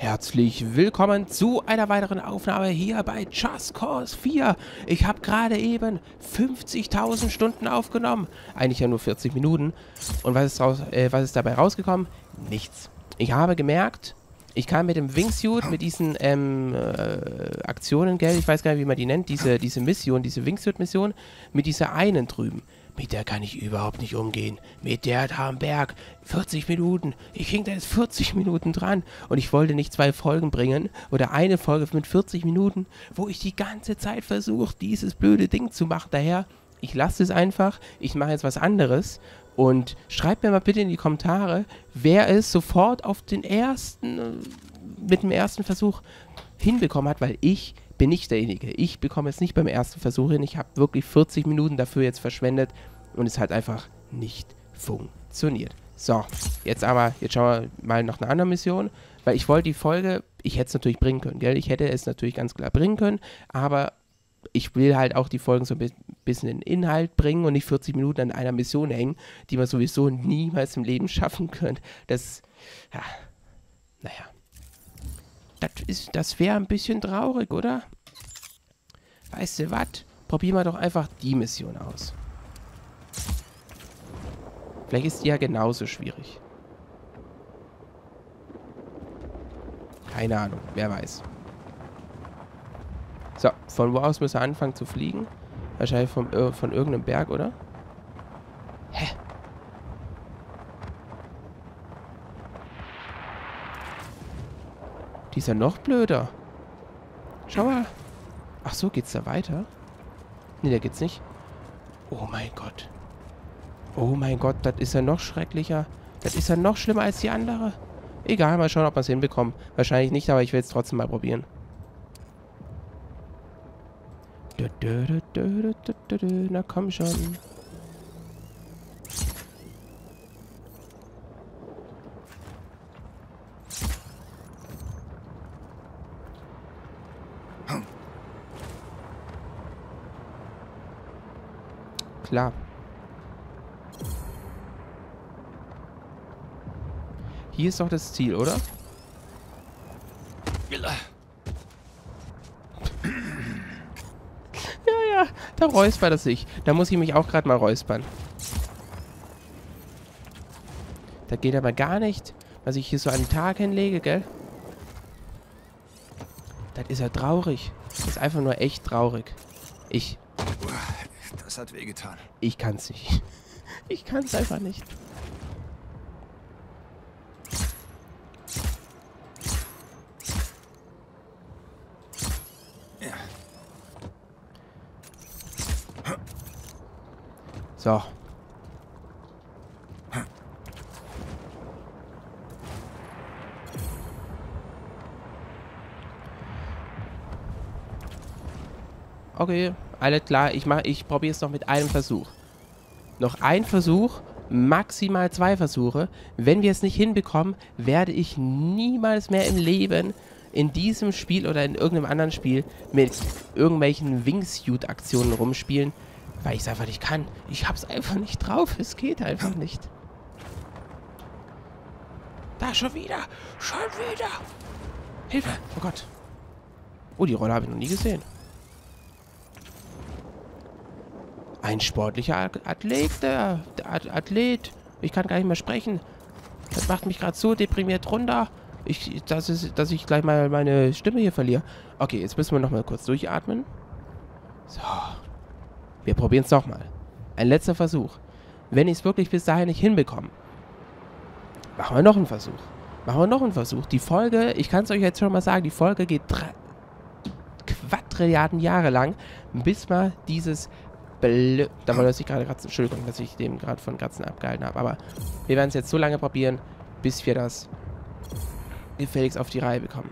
Herzlich willkommen zu einer weiteren Aufnahme hier bei Just Cause 4. Ich habe gerade eben 50.000 Stunden aufgenommen. Eigentlich ja nur 40 Minuten. Und was ist, raus, äh, was ist dabei rausgekommen? Nichts. Ich habe gemerkt, ich kann mit dem Wingsuit, mit diesen ähm, äh, Aktionen, gell, ich weiß gar nicht, wie man die nennt, diese, diese Mission, diese Wingsuit-Mission, mit dieser einen drüben. Mit der kann ich überhaupt nicht umgehen. Mit der da am Berg. 40 Minuten. Ich hing da jetzt 40 Minuten dran. Und ich wollte nicht zwei Folgen bringen. Oder eine Folge mit 40 Minuten, wo ich die ganze Zeit versuche, dieses blöde Ding zu machen. Daher, ich lasse es einfach. Ich mache jetzt was anderes. Und schreibt mir mal bitte in die Kommentare, wer es sofort auf den ersten, äh, mit dem ersten Versuch hinbekommen hat, weil ich bin nicht derjenige. Ich bekomme es nicht beim ersten Versuch hin. Ich habe wirklich 40 Minuten dafür jetzt verschwendet und es hat einfach nicht funktioniert. So, jetzt aber, jetzt schauen wir mal nach einer anderen Mission, weil ich wollte die Folge, ich hätte es natürlich bringen können, gell? Ich hätte es natürlich ganz klar bringen können, aber ich will halt auch die Folgen so ein bisschen in Inhalt bringen und nicht 40 Minuten an einer Mission hängen, die man sowieso niemals im Leben schaffen könnte. Das, ja, naja. Das, das wäre ein bisschen traurig, oder? Weißt du was? Probieren wir doch einfach die Mission aus. Vielleicht ist die ja genauso schwierig. Keine Ahnung, wer weiß. So, von wo aus müssen wir anfangen zu fliegen? Wahrscheinlich vom, äh, von irgendeinem Berg, oder? Die ist ja noch blöder. Schau mal. Ach so, geht's da weiter? Nee, da geht's nicht. Oh mein Gott. Oh mein Gott, das ist ja noch schrecklicher. Das ist ja noch schlimmer als die andere. Egal, mal schauen, ob wir es hinbekommen. Wahrscheinlich nicht, aber ich will es trotzdem mal probieren. Na komm schon. Klar. Hier ist doch das Ziel, oder? Ja, ja, da räuspert er sich. Da muss ich mich auch gerade mal räuspern. Da geht aber gar nicht, was ich hier so an den Tag hinlege, gell? Das ist ja traurig. Das ist einfach nur echt traurig. Ich das hat wehgetan. Ich kann's nicht. Ich kann's einfach nicht. Ja. So. Okay, alles klar. Ich, ich probiere es noch mit einem Versuch. Noch ein Versuch, maximal zwei Versuche. Wenn wir es nicht hinbekommen, werde ich niemals mehr im Leben in diesem Spiel oder in irgendeinem anderen Spiel mit irgendwelchen Wingsuit-Aktionen rumspielen, weil ich es einfach nicht kann. Ich habe es einfach nicht drauf. Es geht einfach nicht. Da, schon wieder. Schon wieder. Hilfe. Oh Gott. Oh, die Rolle habe ich noch nie gesehen. Ein sportlicher Athlet, der, der Athlet. Ich kann gar nicht mehr sprechen. Das macht mich gerade so deprimiert runter, ich, dass, es, dass ich gleich mal meine Stimme hier verliere. Okay, jetzt müssen wir nochmal kurz durchatmen. So. Wir probieren es nochmal. Ein letzter Versuch. Wenn ich es wirklich bis dahin nicht hinbekomme, machen wir noch einen Versuch. Machen wir noch einen Versuch. Die Folge, ich kann es euch jetzt schon mal sagen, die Folge geht drei Quadrilliarden Jahre lang, bis wir dieses blöd. Da wollte ich gerade kratzen. Entschuldigung, dass ich dem gerade von Kratzen abgehalten habe. Aber wir werden es jetzt so lange probieren, bis wir das gefälligst auf die Reihe bekommen.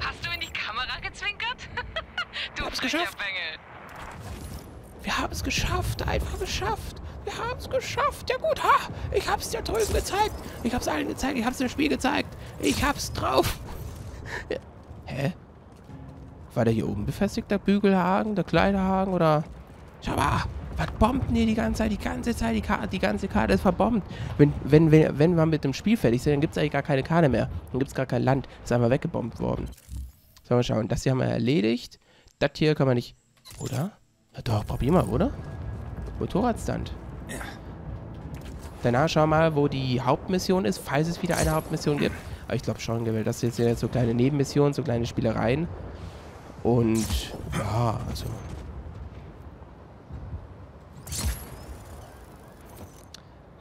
Hast du in die Kamera gezwinkert? du hab's geschafft. Wir haben es geschafft. Einfach geschafft. Wir haben es geschafft. Ja gut, ha. Ich hab's dir drüben gezeigt. Ich hab's allen gezeigt. Ich hab's dem Spiel gezeigt. Ich hab's drauf. War der hier oben befestigt, der Bügelhaken, der Kleiderhaken oder... Schau mal, Was bombt die die ganze Zeit? Die ganze Zeit, die, Karte, die ganze Karte ist verbombt. Wenn, wenn, wenn, wenn wir mit dem Spiel fertig sind, dann gibt es eigentlich gar keine Karte mehr. Dann gibt es gar kein Land. Ist einfach weggebombt worden. Sollen wir schauen. Das hier haben wir erledigt. Das hier kann man nicht... Oder? Ja, doch, probier mal, oder? Motorradstand. Ja. Danach schauen wir mal, wo die Hauptmission ist, falls es wieder eine Hauptmission gibt. Aber ich glaube schon, das sind jetzt so kleine Nebenmissionen, so kleine Spielereien. Und ja, also.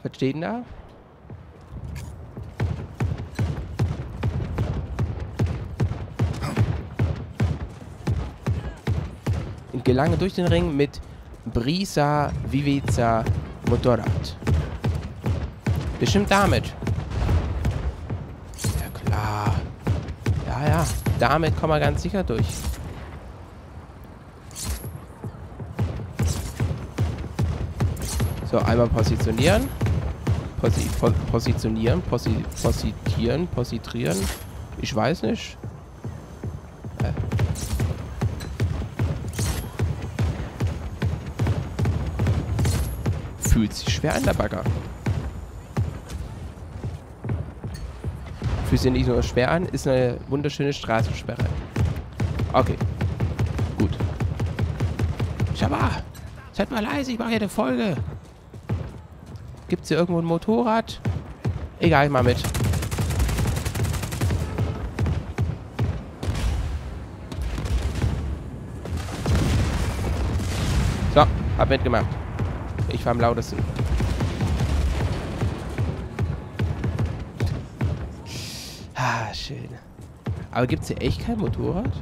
Was steht denn da? Gelange durch den Ring mit Brisa Vivica Motorrad. Bestimmt damit. Ja klar. Ja, ja. Damit kommen wir ganz sicher durch. So, einmal positionieren. Posi po positionieren, posi positieren, positrieren. Ich weiß nicht. Fühlt sich schwer an, der Bagger. Fühlt sich nicht nur schwer an, ist eine wunderschöne Straßensperre. Okay. Gut. Shabba! Seid mal leise, ich mache hier eine Folge. Gibt es hier irgendwo ein Motorrad? Egal, mach mit. So, hab mitgemacht. Ich war am lautesten. Ah, schön. Aber gibt es hier echt kein Motorrad?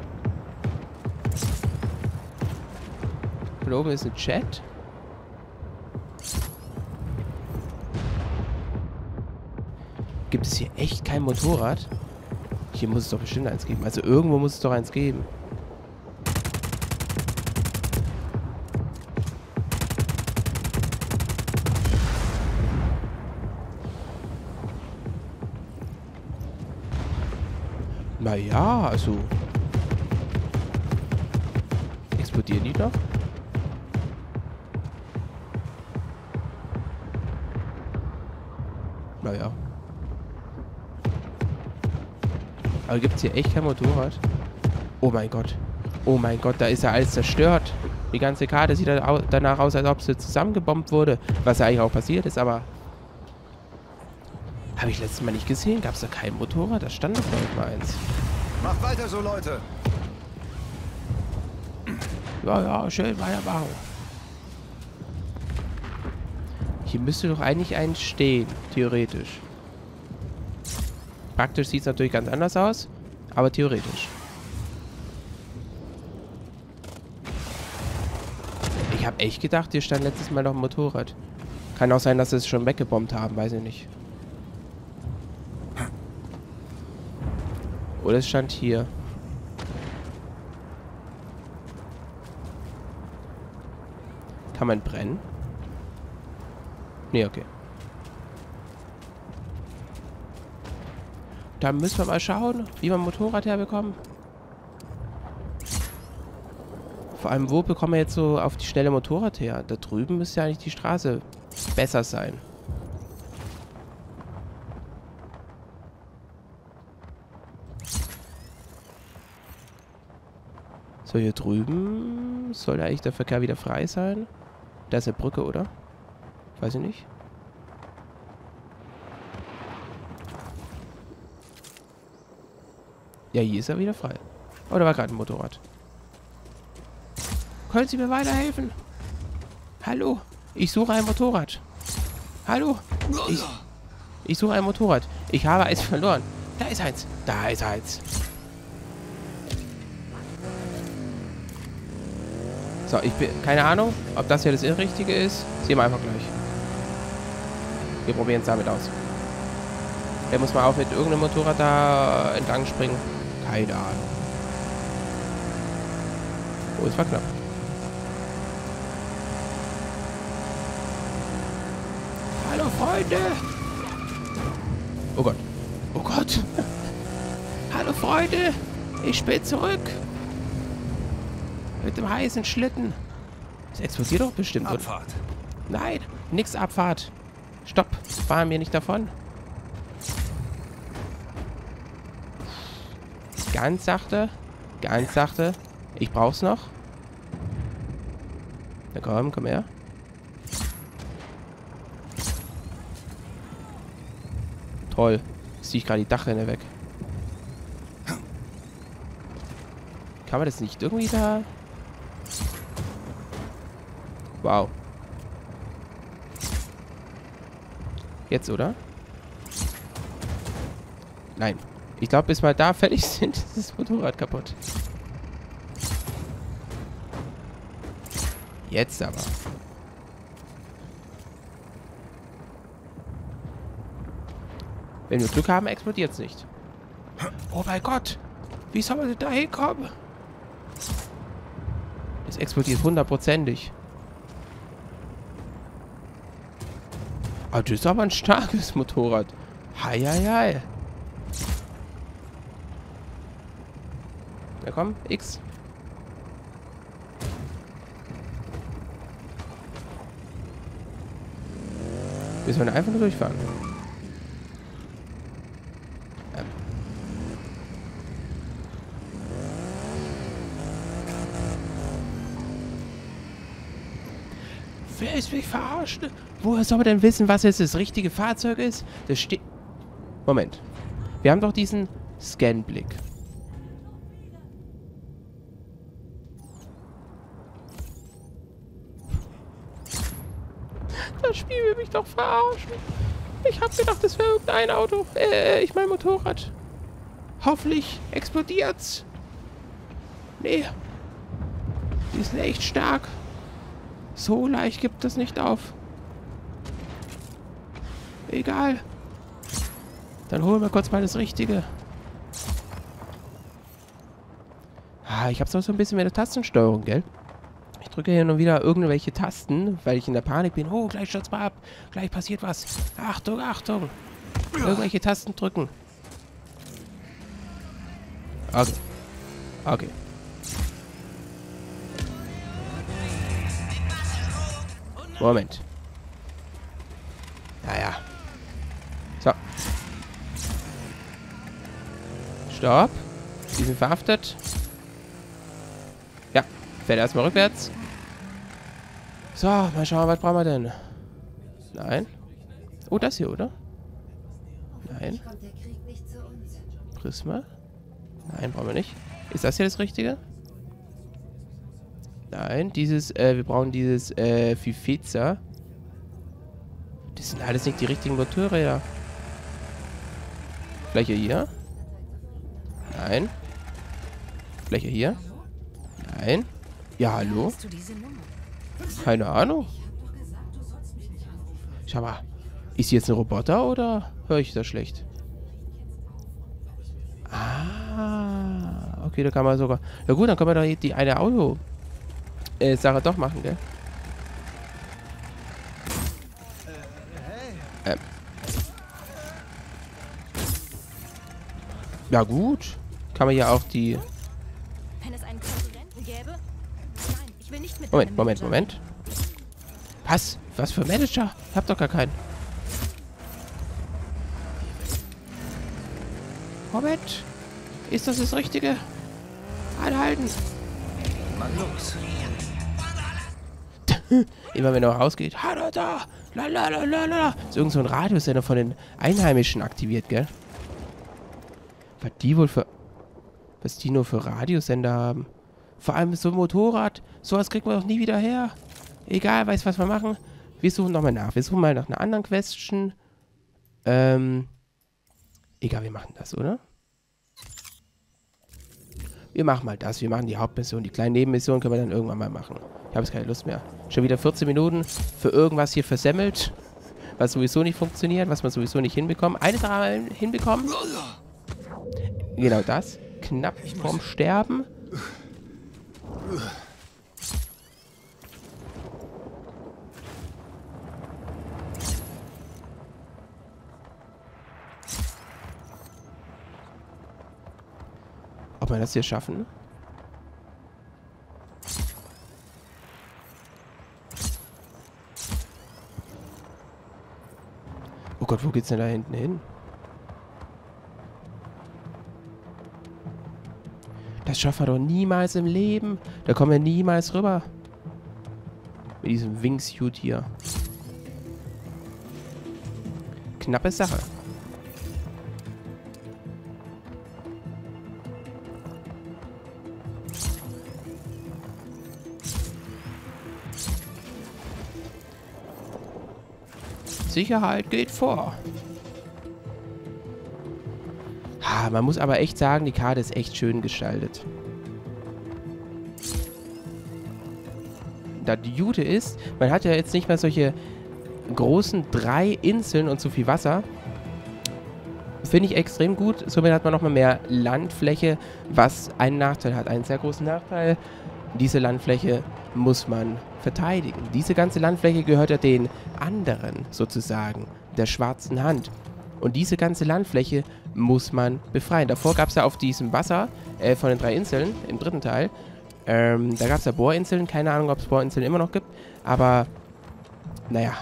Da oben ist ein Chat. Gibt es hier echt kein Motorrad? Hier muss es doch bestimmt eins geben. Also irgendwo muss es doch eins geben. Naja, also... Explodieren die noch? Naja. Aber gibt es hier echt kein Motorrad? Oh mein Gott. Oh mein Gott, da ist ja alles zerstört. Die ganze Karte sieht danach aus, als ob sie zusammengebombt wurde. Was ja eigentlich auch passiert ist, aber... Habe ich letztes Mal nicht gesehen. Gab es da kein Motorrad? Da stand doch mal eins. Macht weiter so, Leute. Ja, ja, schön weitermachen. Hier müsste doch eigentlich eins stehen, theoretisch. Praktisch sieht es natürlich ganz anders aus, aber theoretisch. Ich habe echt gedacht, hier stand letztes Mal noch ein Motorrad. Kann auch sein, dass sie es schon weggebombt haben, weiß ich nicht. Oder es stand hier. Kann man brennen? Nee, okay. Da müssen wir mal schauen, wie wir ein Motorrad herbekommen. Vor allem, wo bekommen wir jetzt so auf die schnelle Motorrad her? Da drüben müsste ja eigentlich die Straße besser sein. So, hier drüben soll eigentlich der Verkehr wieder frei sein. Da ist eine Brücke, oder? Weiß ich nicht. Ja, hier ist er wieder frei. Oh, da war gerade ein Motorrad. Können Sie mir weiterhelfen? Hallo? Ich suche ein Motorrad. Hallo? Ich, ich suche ein Motorrad. Ich habe eins verloren. Da ist eins. Da ist eins. So, ich bin... Keine Ahnung, ob das hier das Richtige ist. Sehen wir einfach gleich. Wir probieren es damit aus. Der muss mal auch mit irgendeinem Motorrad da entlang springen. Keine Ahnung. Oh, es war knapp. Hallo, Freunde! Oh Gott. Oh Gott. Hallo, Freunde! Ich bin zurück! Mit dem heißen Schlitten. Es explodiert doch bestimmt. oder? Abfahrt. Nein, nix Abfahrt. Stopp, fahr mir nicht davon. Ganz sachte, ganz sachte. Ich brauch's noch. Na komm, komm her. Toll. Ziehe ich gerade die Dachrinne weg. Kann man das nicht irgendwie da... Wow. Jetzt, oder? Nein. Ich glaube, bis wir da fertig sind, ist das Motorrad kaputt. Jetzt aber. Wenn wir Glück haben, explodiert es nicht. Oh mein Gott! Wie soll man denn da hinkommen? Es explodiert hundertprozentig. Ah, das ist aber ein starkes Motorrad. Hei, hei, hei. Na komm, X. Wir sollen einfach nur durchfahren. Wer ist mich verarscht? Woher soll man denn wissen, was jetzt das richtige Fahrzeug ist? Das steht... Moment. Wir haben doch diesen Scan-Blick. Das Spiel will mich doch verarschen. Ich hab gedacht, das wäre irgendein Auto. Äh, ich mein Motorrad. Hoffentlich explodiert's. Nee. Die sind echt stark. So leicht gibt es nicht auf. Egal. Dann holen wir kurz mal das Richtige. Ah, ich hab's auch so ein bisschen mit der Tastensteuerung, gell? Ich drücke hier nur wieder irgendwelche Tasten, weil ich in der Panik bin. Oh, gleich stürzt mal ab. Gleich passiert was. Achtung, Achtung. Irgendwelche Tasten drücken. Okay. Okay. Moment. Naja. So. Stopp. Die sind verhaftet. Ja, fährt erstmal rückwärts. So, mal schauen, was brauchen wir denn? Nein. Oh, das hier, oder? Nein. Prisma? Nein, brauchen wir nicht. Ist das hier das Richtige? Nein, dieses, äh, wir brauchen dieses, äh, Fifeza. Das sind alles nicht die richtigen Motorräder. Fläche hier? Nein. Fläche hier? Nein. Ja, hallo? Keine Ahnung. Schau mal. Ist jetzt ein Roboter oder höre ich das schlecht? Ah. Okay, da kann man sogar... Ja gut, dann können wir doch die eine Auto... Äh, doch machen, gell? Ähm. Ja gut. Kann man ja auch die... Moment, Moment, Moment. Was? Was für Manager? Ich hab doch gar keinen. Moment. Ist das das Richtige? Anhalten. Immer wenn er rausgeht. Hallo da. La la la la la. Ist irgend so ein Radiosender von den Einheimischen aktiviert, gell? Was die wohl für... Was die nur für Radiosender haben. Vor allem so ein Motorrad. Sowas kriegt man doch nie wieder her. Egal, weiß was wir machen. Wir suchen nochmal nach. Wir suchen mal nach einer anderen Question. Ähm... Egal, wir machen das, oder? Wir machen mal das. Wir machen die Hauptmission. Die kleinen Nebenmissionen können wir dann irgendwann mal machen. Ich habe jetzt keine Lust mehr. Schon wieder 14 Minuten für irgendwas hier versemmelt. Was sowieso nicht funktioniert, was man sowieso nicht hinbekommt. Eine Sache haben wir hinbekommen. Genau das. Knapp vorm Sterben. Ob wir das hier schaffen? Oh Gott, wo geht's denn da hinten hin? Das schaffen wir doch niemals im Leben. Da kommen wir niemals rüber. Mit diesem Wingsuit hier. Knappe Sache. Sicherheit geht vor. Man muss aber echt sagen, die Karte ist echt schön gestaltet. Da die Jute ist, man hat ja jetzt nicht mehr solche großen drei Inseln und so viel Wasser. Finde ich extrem gut. Somit hat man nochmal mehr Landfläche, was einen Nachteil hat. Einen sehr großen Nachteil. Diese Landfläche muss man verteidigen. Diese ganze Landfläche gehört ja den anderen sozusagen, der schwarzen Hand. Und diese ganze Landfläche muss man befreien. Davor gab es ja auf diesem Wasser äh, von den drei Inseln, im dritten Teil, ähm, da gab es ja Bohrinseln. Keine Ahnung, ob es Bohrinseln immer noch gibt. Aber, naja,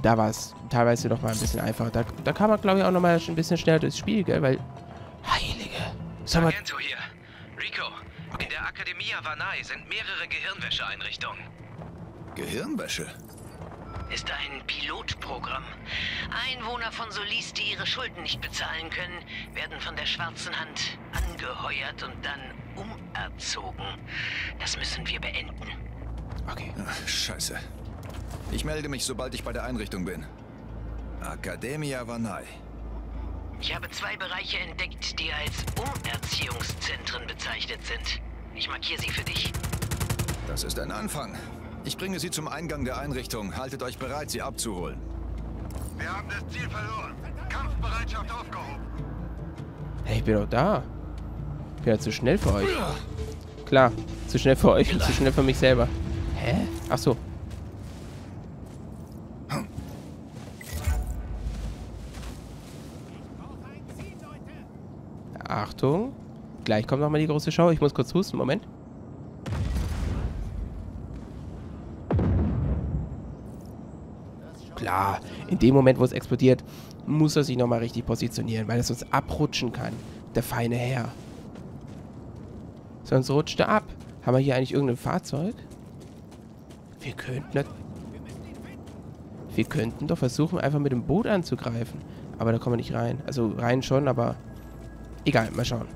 da war es teilweise noch mal ein bisschen einfacher. Da, da kam man, glaube ich, auch noch mal ein bisschen schneller durchs Spiel, gell? Weil, heilige. Sag mal, Sargento hier. Rico, in der Akademie Havanai sind mehrere Gehirnwäscheeinrichtungen. Gehirnwäsche? Ist ein Pilotprogramm. Einwohner von Solis, die ihre Schulden nicht bezahlen können, werden von der schwarzen Hand angeheuert und dann umerzogen. Das müssen wir beenden. okay. Ach, scheiße. Ich melde mich, sobald ich bei der Einrichtung bin. Academia Vanai. Ich habe zwei Bereiche entdeckt, die als Umerziehungszentren bezeichnet sind. Ich markiere sie für dich. Das ist ein Anfang. Ich bringe Sie zum Eingang der Einrichtung. Haltet euch bereit, sie abzuholen. Wir haben das Ziel verloren. Kampfbereitschaft aufgehoben. Hey, ich bin doch da. Ich bin ja zu schnell für euch. Klar, zu schnell für euch und zu schnell für mich selber. Hä? Ach so. Achtung. Gleich kommt nochmal die große Show. Ich muss kurz husten. Moment. Klar, in dem Moment, wo es explodiert, muss er sich nochmal richtig positionieren, weil er sonst abrutschen kann. Der feine Herr. Sonst rutscht er ab. Haben wir hier eigentlich irgendein Fahrzeug? Wir könnten... Wir könnten doch versuchen, einfach mit dem Boot anzugreifen. Aber da kommen wir nicht rein. Also rein schon, aber... Egal, mal schauen.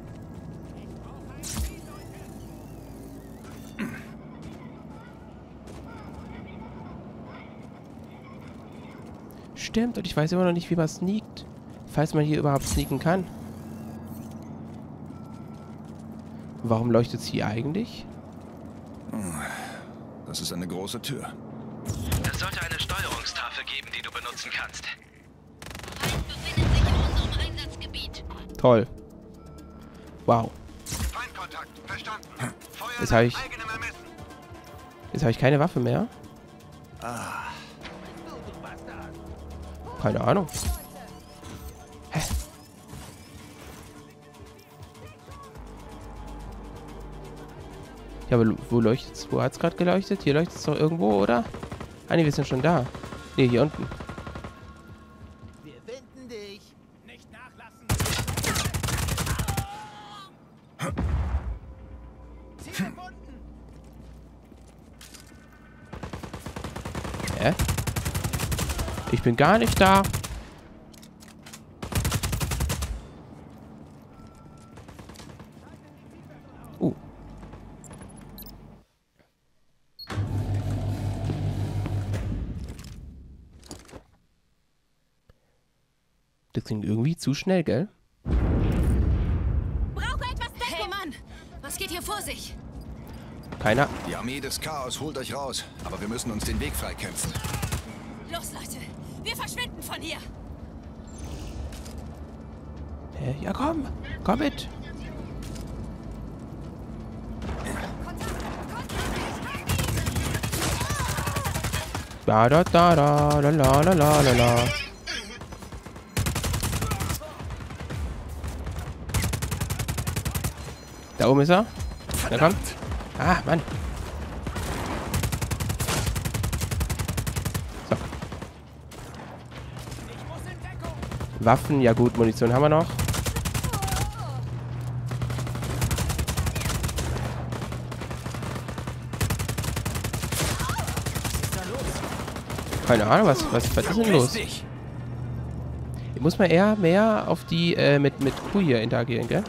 Stimmt, und ich weiß immer noch nicht, wie man sneakt. Falls man hier überhaupt sneaken kann. Warum leuchtet es hier eigentlich? Das ist eine große Tür. Es sollte eine Steuerungstafel geben, die du benutzen kannst. befindet sich in unserem Einsatzgebiet. Toll. Wow. Feindkontakt. Verstanden. Feuer Jetzt nach hab ich-. Jetzt habe ich keine Waffe mehr. Keine Ahnung. Hä? Ja, aber wo leuchtet's? Wo hat's gerade geleuchtet? Hier leuchtet es doch irgendwo, oder? Ah, nee, wir sind schon da. Nee, hier unten. Bin gar nicht da. Uh. Das klingt irgendwie zu schnell, gell? Brauche etwas Deckung. Hey Mann, was geht hier vor sich? Keiner. Die Armee des Chaos holt euch raus, aber wir müssen uns den Weg freikämpfen. Wir verschwinden von hier. Hä? Ja, komm. Komm mit. Da da da da la la la la la la. Da oben ist er. Na komm. Ah, Mann. So. Waffen, ja gut, Munition haben wir noch. Keine Ahnung, was, was, was ist denn los? Muss man eher mehr auf die, äh, mit, mit Q hier interagieren, gell?